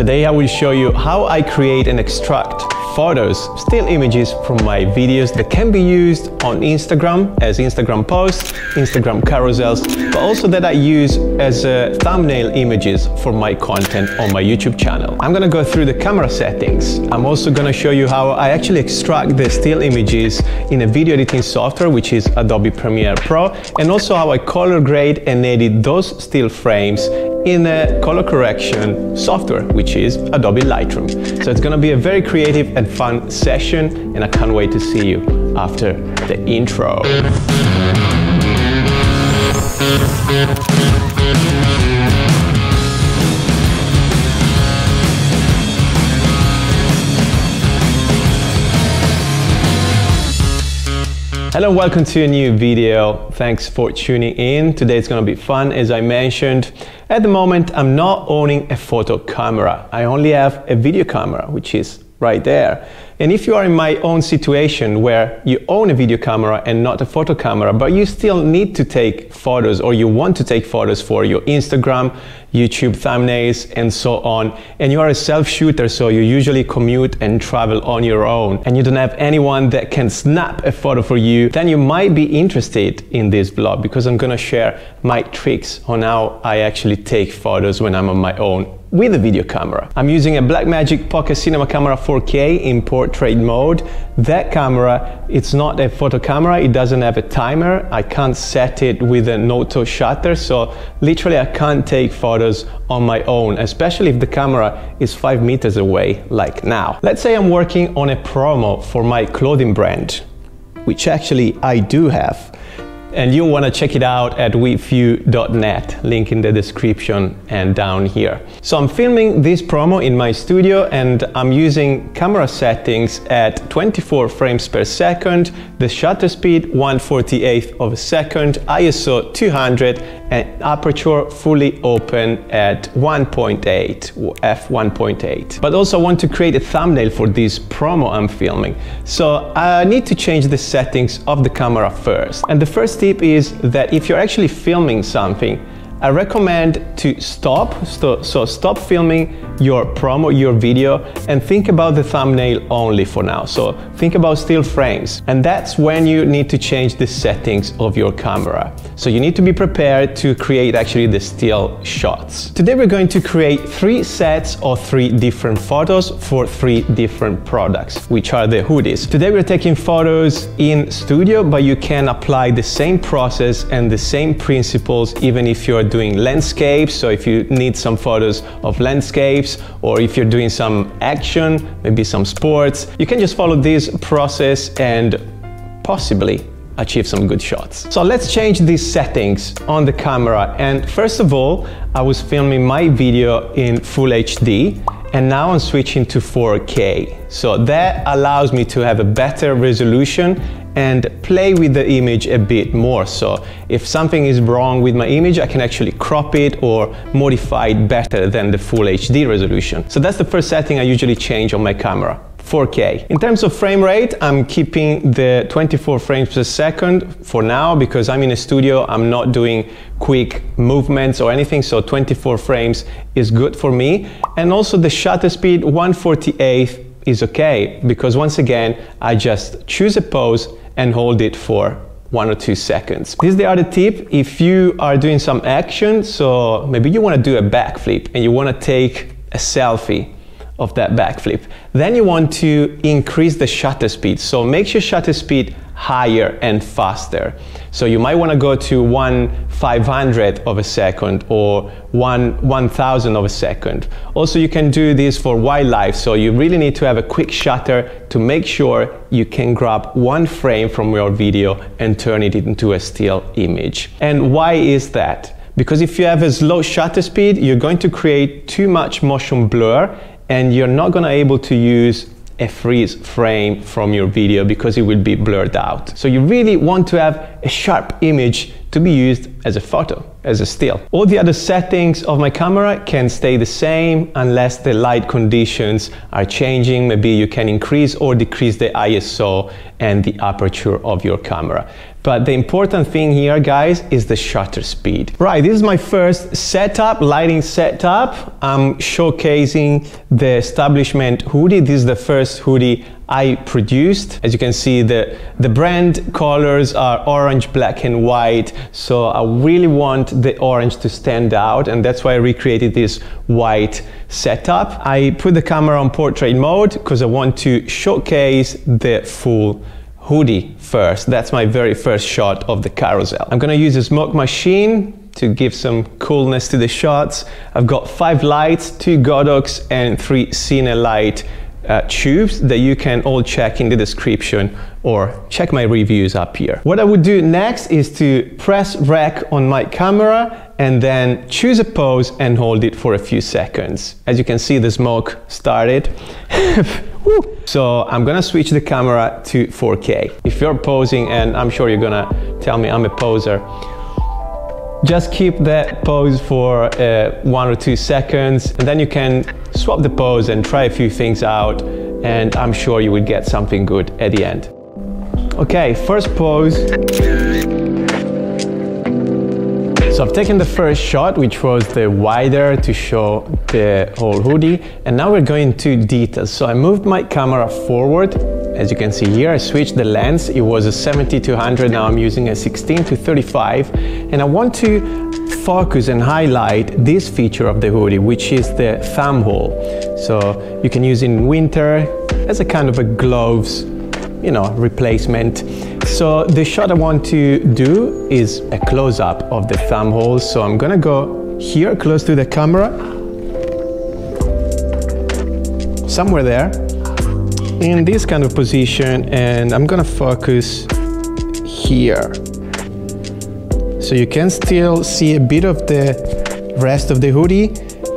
Today I will show you how I create and extract photos, still images from my videos that can be used on Instagram as Instagram posts, Instagram carousels, but also that I use as uh, thumbnail images for my content on my YouTube channel. I'm gonna go through the camera settings. I'm also gonna show you how I actually extract the still images in a video editing software, which is Adobe Premiere Pro, and also how I color grade and edit those still frames in a color correction software, which is Adobe Lightroom. So it's gonna be a very creative and fun session, and I can't wait to see you after the intro. Hello and welcome to a new video. Thanks for tuning in. Today it's gonna be fun as I mentioned. At the moment I'm not owning a photo camera. I only have a video camera which is right there. And if you are in my own situation where you own a video camera and not a photo camera, but you still need to take photos or you want to take photos for your Instagram, YouTube thumbnails, and so on, and you are a self-shooter, so you usually commute and travel on your own, and you don't have anyone that can snap a photo for you, then you might be interested in this vlog because I'm gonna share my tricks on how I actually take photos when I'm on my own with a video camera. I'm using a Blackmagic Pocket Cinema Camera 4K in portrait mode. That camera, it's not a photo camera, it doesn't have a timer. I can't set it with an auto shutter, so literally I can't take photos on my own, especially if the camera is five meters away, like now. Let's say I'm working on a promo for my clothing brand, which actually I do have and you want to check it out at wefew.net, link in the description and down here. So I'm filming this promo in my studio and I'm using camera settings at 24 frames per second, the shutter speed 148th of a second, ISO 200 and aperture fully open at 1.8, f1.8. But also I want to create a thumbnail for this promo I'm filming. So I need to change the settings of the camera first. And the first tip is that if you're actually filming something, I recommend to stop, so, so stop filming your promo, your video, and think about the thumbnail only for now. So think about still frames. And that's when you need to change the settings of your camera. So you need to be prepared to create actually the still shots. Today we're going to create three sets of three different photos for three different products, which are the hoodies. Today we're taking photos in studio, but you can apply the same process and the same principles even if you're doing landscapes. So if you need some photos of landscapes, or if you're doing some action, maybe some sports, you can just follow this process and possibly achieve some good shots. So let's change these settings on the camera. And first of all, I was filming my video in full HD and now I'm switching to 4K. So that allows me to have a better resolution and play with the image a bit more. So if something is wrong with my image, I can actually crop it or modify it better than the full HD resolution. So that's the first setting I usually change on my camera. 4K. In terms of frame rate, I'm keeping the 24 frames per second for now because I'm in a studio, I'm not doing quick movements or anything, so 24 frames is good for me. And also the shutter speed 148 is okay because once again, I just choose a pose and hold it for one or two seconds. This is the other tip. If you are doing some action, so maybe you want to do a backflip and you want to take a selfie of that backflip, then you want to increase the shutter speed. So make your shutter speed higher and faster. So you might want to go to 1 500 of a second or 1 1000 of a second. Also you can do this for wildlife so you really need to have a quick shutter to make sure you can grab one frame from your video and turn it into a still image. And why is that? Because if you have a slow shutter speed, you're going to create too much motion blur and you're not going to able to use a freeze frame from your video because it will be blurred out. So you really want to have a sharp image to be used as a photo, as a still. All the other settings of my camera can stay the same unless the light conditions are changing. Maybe you can increase or decrease the ISO and the aperture of your camera. But the important thing here, guys, is the shutter speed. Right, this is my first setup, lighting setup. I'm showcasing the establishment hoodie. This is the first hoodie I produced. As you can see, the, the brand colors are orange, black, and white. So I really want the orange to stand out, and that's why I recreated this white setup. I put the camera on portrait mode because I want to showcase the full hoodie first. That's my very first shot of the carousel. I'm gonna use a smoke machine to give some coolness to the shots. I've got five lights, two Godox and three Cinelight uh, tubes that you can all check in the description or check my reviews up here. What I would do next is to press rec on my camera and then choose a pose and hold it for a few seconds. As you can see, the smoke started. so I'm gonna switch the camera to 4K. If you're posing, and I'm sure you're gonna tell me I'm a poser, just keep that pose for uh, one or two seconds, and then you can swap the pose and try a few things out, and I'm sure you will get something good at the end. Okay, first pose. So I've taken the first shot, which was the wider to show the whole hoodie. And now we're going to details. So I moved my camera forward. As you can see here, I switched the lens. It was a 70-200, now I'm using a 16 to 35. And I want to focus and highlight this feature of the hoodie, which is the thumb hole. So you can use in winter as a kind of a gloves, you know, replacement. So the shot I want to do is a close-up of the thumb hole. So I'm gonna go here close to the camera, somewhere there, in this kind of position, and I'm gonna focus here. So you can still see a bit of the rest of the hoodie,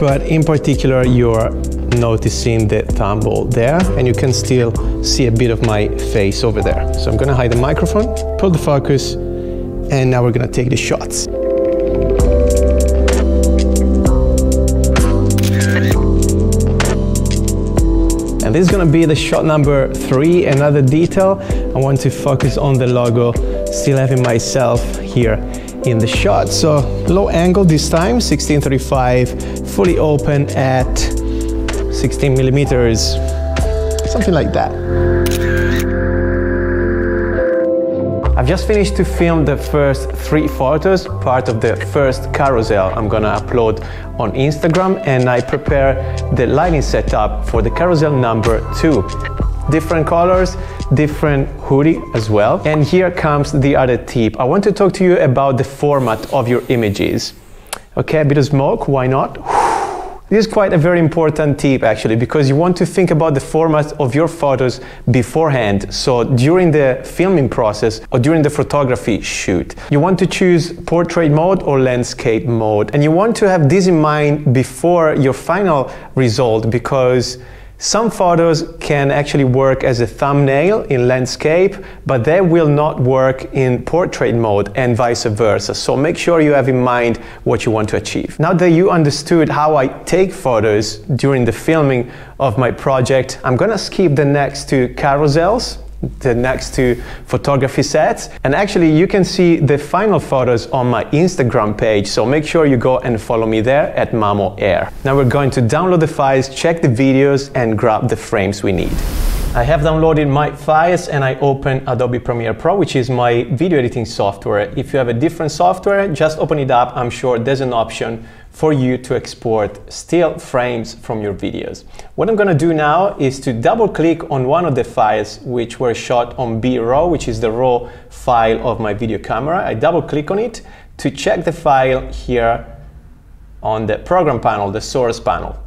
but in particular you're noticing the thumb hole there and you can still see a bit of my face over there. So I'm gonna hide the microphone, pull the focus, and now we're gonna take the shots. This is gonna be the shot number three. Another detail, I want to focus on the logo, still having myself here in the shot. So low angle this time, 1635, fully open at 16 millimeters, something like that. I've just finished to film the first three photos, part of the first carousel I'm gonna upload on Instagram and I prepare the lighting setup for the carousel number two. Different colors, different hoodie as well. And here comes the other tip. I want to talk to you about the format of your images. Okay, a bit of smoke, why not? This is quite a very important tip actually because you want to think about the format of your photos beforehand. So during the filming process or during the photography shoot, you want to choose portrait mode or landscape mode. And you want to have this in mind before your final result because some photos can actually work as a thumbnail in landscape, but they will not work in portrait mode and vice versa. So make sure you have in mind what you want to achieve. Now that you understood how I take photos during the filming of my project, I'm gonna skip the next two carousels next two photography sets. And actually you can see the final photos on my Instagram page, so make sure you go and follow me there at Mamo Air. Now we're going to download the files, check the videos and grab the frames we need. I have downloaded my files and I open Adobe Premiere Pro, which is my video editing software. If you have a different software, just open it up. I'm sure there's an option for you to export still frames from your videos. What I'm gonna do now is to double click on one of the files which were shot on B-RAW, which is the raw file of my video camera. I double click on it to check the file here on the program panel, the source panel.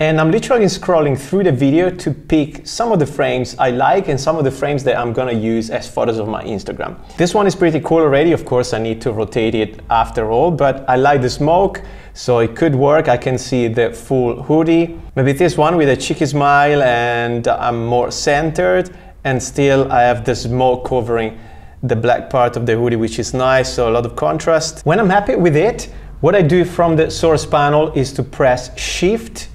And I'm literally scrolling through the video to pick some of the frames I like and some of the frames that I'm gonna use as photos of my Instagram. This one is pretty cool already. Of course, I need to rotate it after all, but I like the smoke, so it could work. I can see the full hoodie. Maybe this one with a cheeky smile and I'm more centered and still I have the smoke covering the black part of the hoodie, which is nice, so a lot of contrast. When I'm happy with it, what I do from the source panel is to press Shift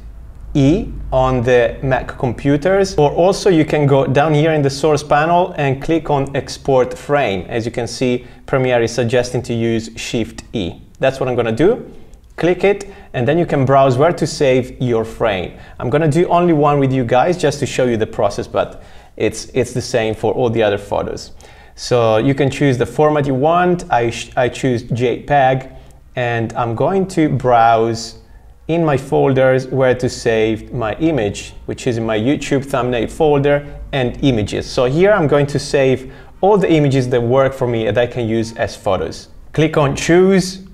E on the Mac computers, or also you can go down here in the source panel and click on export frame. As you can see, Premiere is suggesting to use Shift E. That's what I'm gonna do. Click it, and then you can browse where to save your frame. I'm gonna do only one with you guys just to show you the process, but it's, it's the same for all the other photos. So you can choose the format you want. I, I choose JPEG, and I'm going to browse in my folders where to save my image, which is in my YouTube thumbnail folder and images. So here I'm going to save all the images that work for me that I can use as photos. Click on choose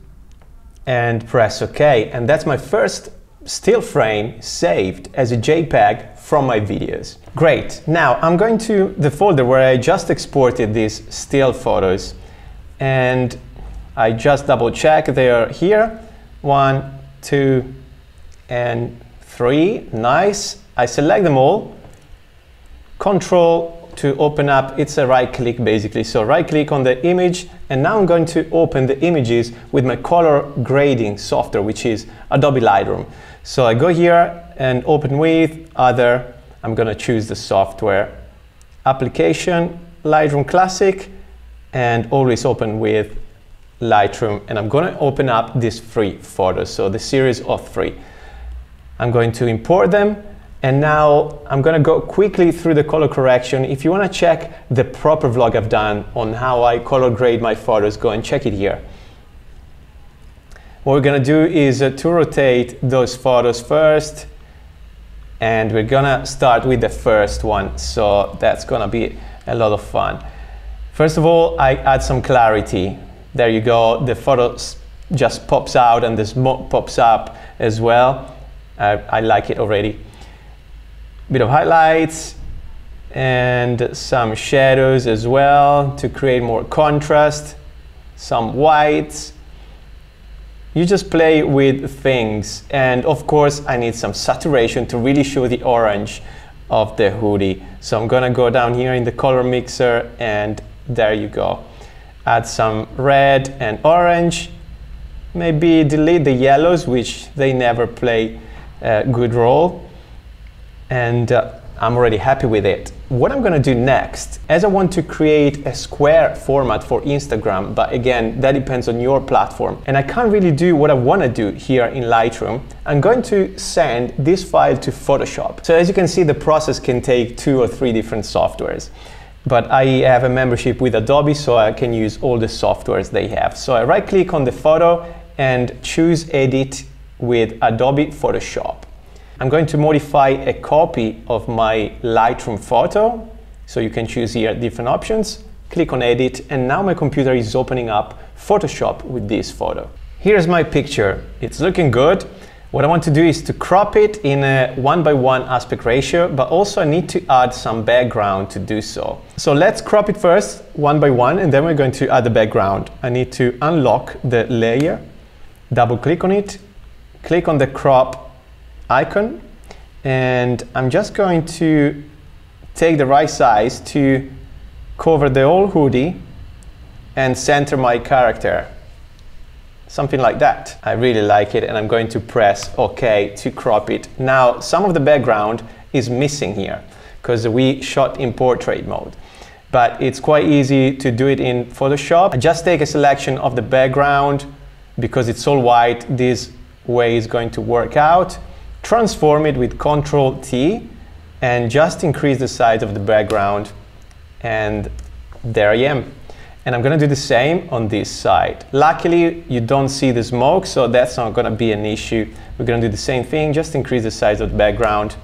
and press OK. And that's my first still frame saved as a JPEG from my videos. Great. Now I'm going to the folder where I just exported these still photos and I just double check they are here. One, two, and three. Nice. I select them all. Control to open up, it's a right click basically. So right click on the image and now I'm going to open the images with my color grading software, which is Adobe Lightroom. So I go here and open with other, I'm gonna choose the software application, Lightroom Classic, and always open with Lightroom. And I'm gonna open up these three photos, so the series of three. I'm going to import them and now I'm gonna go quickly through the color correction. If you wanna check the proper vlog I've done on how I color grade my photos, go and check it here. What we're gonna do is uh, to rotate those photos first and we're gonna start with the first one. So that's gonna be a lot of fun. First of all, I add some clarity. There you go, the photo just pops out and the smoke pops up as well. Uh, I like it already. Bit of highlights and some shadows as well to create more contrast, some whites. You just play with things. And of course, I need some saturation to really show the orange of the hoodie. So I'm gonna go down here in the color mixer and there you go. Add some red and orange. Maybe delete the yellows, which they never play uh, good role and uh, I'm already happy with it. What I'm gonna do next, as I want to create a square format for Instagram, but again, that depends on your platform, and I can't really do what I wanna do here in Lightroom, I'm going to send this file to Photoshop. So as you can see, the process can take two or three different softwares. But I have a membership with Adobe, so I can use all the softwares they have. So I right click on the photo and choose Edit with Adobe Photoshop. I'm going to modify a copy of my Lightroom photo. So you can choose here different options, click on edit, and now my computer is opening up Photoshop with this photo. Here's my picture. It's looking good. What I want to do is to crop it in a one by one aspect ratio, but also I need to add some background to do so. So let's crop it first, one by one, and then we're going to add the background. I need to unlock the layer, double click on it, click on the crop icon, and I'm just going to take the right size to cover the whole hoodie and center my character. Something like that. I really like it and I'm going to press OK to crop it. Now, some of the background is missing here because we shot in portrait mode. But it's quite easy to do it in Photoshop. I just take a selection of the background because it's all white. This way is going to work out. Transform it with Control T and just increase the size of the background. And there I am. And I'm gonna do the same on this side. Luckily, you don't see the smoke, so that's not gonna be an issue. We're gonna do the same thing, just increase the size of the background,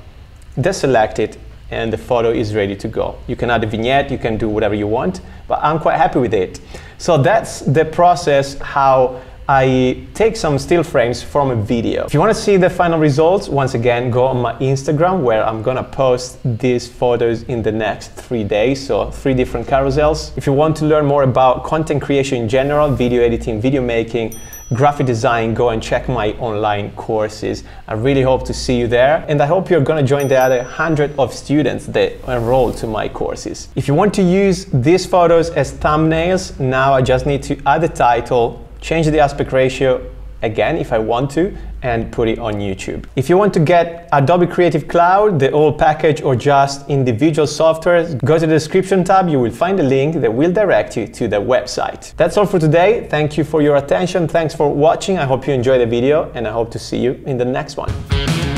deselect it, and the photo is ready to go. You can add a vignette, you can do whatever you want, but I'm quite happy with it. So that's the process how I take some still frames from a video. If you want to see the final results, once again, go on my Instagram where I'm gonna post these photos in the next three days, so three different carousels. If you want to learn more about content creation in general, video editing, video making, graphic design, go and check my online courses. I really hope to see you there. And I hope you're going to join the other 100 of students that enroll to my courses. If you want to use these photos as thumbnails, now I just need to add the title, change the aspect ratio again if I want to and put it on YouTube. If you want to get Adobe Creative Cloud, the whole package or just individual software, go to the description tab, you will find a link that will direct you to the website. That's all for today. Thank you for your attention. Thanks for watching. I hope you enjoyed the video and I hope to see you in the next one.